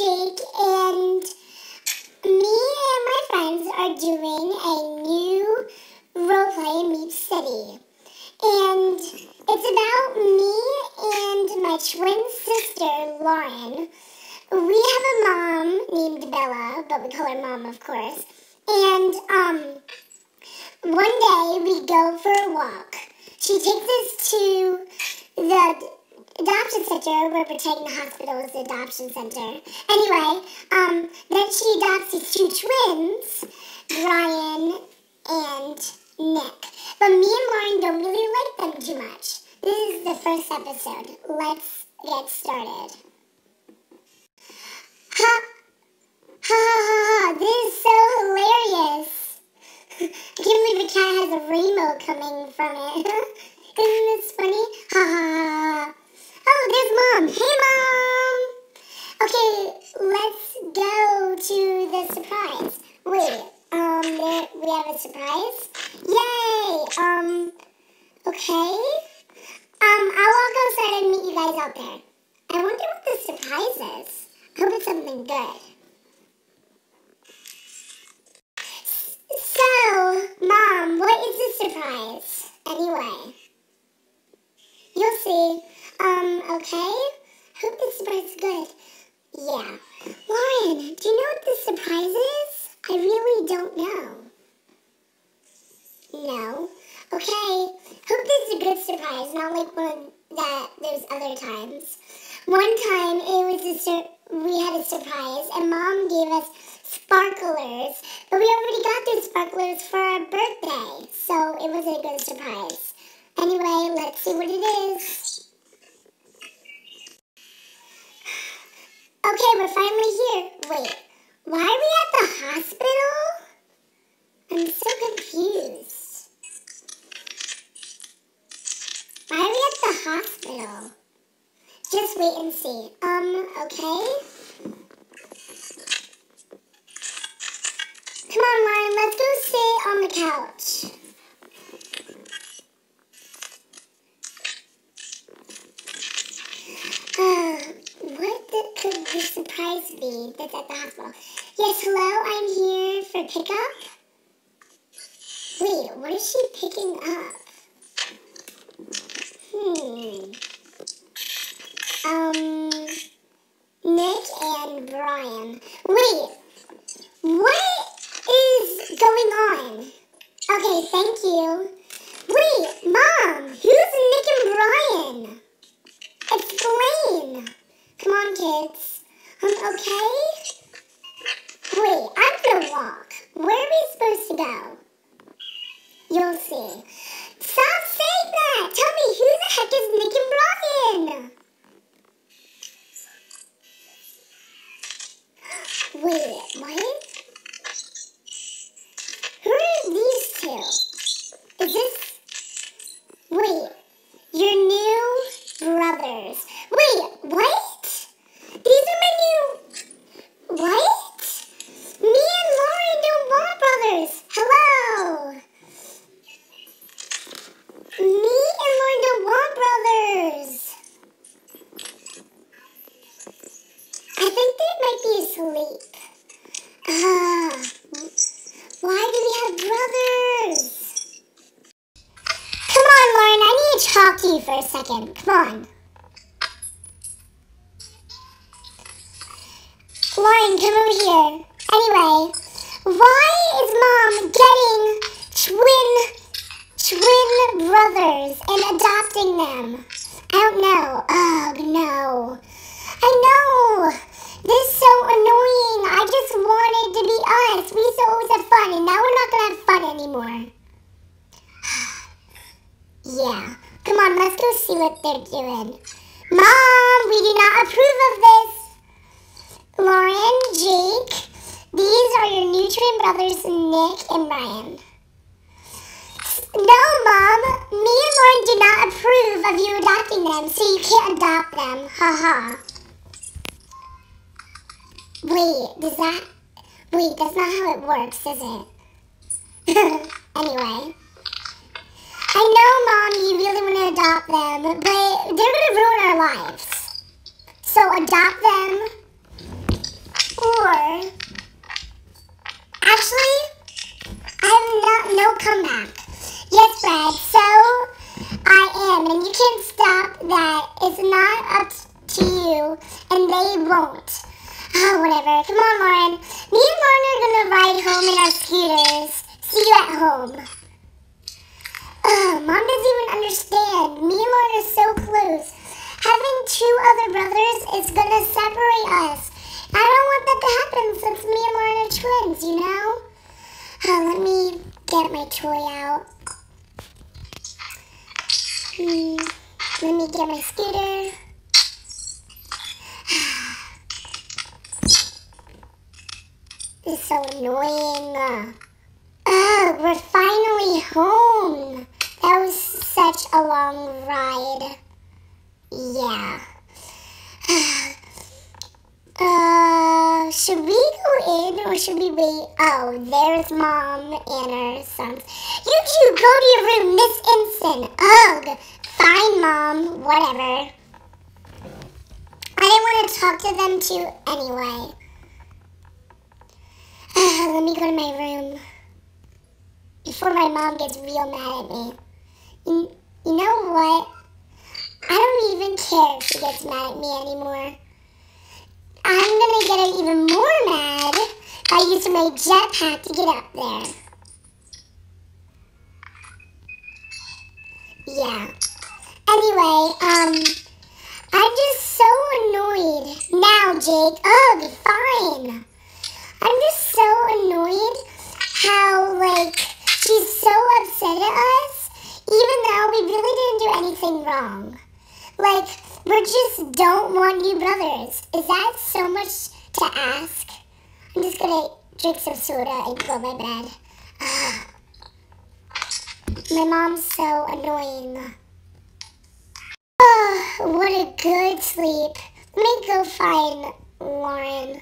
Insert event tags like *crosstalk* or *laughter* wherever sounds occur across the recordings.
Jake, and me and my friends are doing a new roleplay in Meep City. And it's about me and my twin sister, Lauren. We have a mom named Bella, but we call her mom, of course. And um, one day we go for a walk. She takes us to the adoption center. We're pretending the hospital is the adoption center. Anyway, um, then she adopts these two twins, Brian and Nick. But me and Lauren don't really like them too much. This is the first episode. Let's get started. Ha! Ha ha ha ha! This is so hilarious! I can't believe the cat has a rainbow coming from it. *laughs* Isn't this funny? Ha ha ha! Mom! Hey mom! Okay, let's go to the surprise. Wait, um, there, we have a surprise? Yay! Um, okay. Um, I'll walk outside and meet you guys out there. I wonder what the surprise is. I hope it's something good. So, Mom, what is the surprise? Anyway. You'll see. Um, okay. Hope this surprise is good. Yeah. Lauren, do you know what the surprise is? I really don't know. No. Okay. Hope this is a good surprise, not like one that there's other times. One time it was a sur- we had a surprise and mom gave us sparklers, but we already got those sparklers for our birthday, so it wasn't a good surprise. Anyway, let's see what it is. Okay, we're finally here. Wait, why are we at the hospital? I'm so confused. Why are we at the hospital? Just wait and see. Um, okay. Come on, Lauren, let's go sit on the couch. Uh, what could the surprise be that's at the hospital? Yes, hello, I'm here for pickup. Wait, what is she picking up? Hmm. Um, Nick and Brian. Wait, what is going on? Okay, thank you. Wait, Mom, who's Nick and Brian? Explain. Come on, kids. Um, okay? Wait, I'm gonna walk. Where are we supposed to go? You'll see. Stop saying that! Tell me, who the heck is Nick and Brian? Wait, what? Who are these two? Is this... Wait, your new brothers. Wait, what? These are my new... What? Me and Lauren don't want brothers. Hello. Me and Lauren don't want brothers. I think they might be asleep. Ah, why do we have brothers? Come on, Lauren, I need to talk to you for a second. Come on. Lauren, come over here. Anyway, why is mom getting twin twin brothers and adopting them? I don't know. Oh no. I know. This is so annoying. I just wanted to be us. We used to always have fun, and now we're not gonna have anymore. yeah. Come on, let's go see what they're doing. Mom, we do not approve of this. Lauren, Jake, these are your new twin brothers, Nick and Brian. No, Mom, me and Lauren do not approve of you adopting them, so you can't adopt them. Ha ha. Wait, does that... Wait, that's not how it works, is it? *laughs* anyway. I know, Mom, you really want to adopt them, but they're going to ruin our lives. So adopt them, or... Actually, I have not, no comeback. Yes, Brad, so I am, and you can't stop that. It's not up to you, and they won't. Oh, whatever. Come on, Lauren. Me and Lauren are going to ride home in our scooters. See you at home. Oh, Mom doesn't even understand. Me and Lauren are so close. Having two other brothers is gonna separate us. I don't want that to happen since me and Lauren are twins, you know? Oh, let me get my toy out. Hmm. Let me get my scooter. *sighs* This is so annoying. Oh, we're finally home. That was such a long ride. Yeah. *sighs* Uh, should we go in or should we wait? Oh, there's mom and her sons. You two go to your room Miss instant. Ugh. Fine, mom. Whatever. I didn't want to talk to them too anyway. *sighs* Let me go to my room before my mom gets real mad at me. You, you know what? I don't even care if she gets mad at me anymore. I'm gonna get her even more mad by using my jetpack to get up there. Yeah. Anyway, um, I'm just so annoyed. Now, Jake, ugh, fine. Upset at us, even though we really didn't do anything wrong. Like, we just don't want you brothers. Is that so much to ask? I'm just gonna drink some soda and go to my bed. *sighs* my mom's so annoying. *sighs* Oh, what a good sleep. Let me go find Lauren.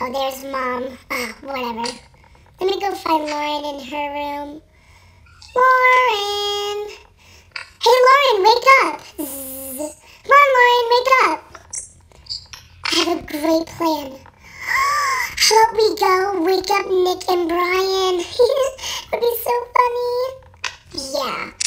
Oh, there's mom. Oh, *sighs* whatever. Let me go find Lauren in her room. Lauren! Hey, Lauren, wake up! Come on, Lauren, wake up! I have a great plan. How about we go wake up Nick and Brian? *laughs* It'd be so funny. Yeah.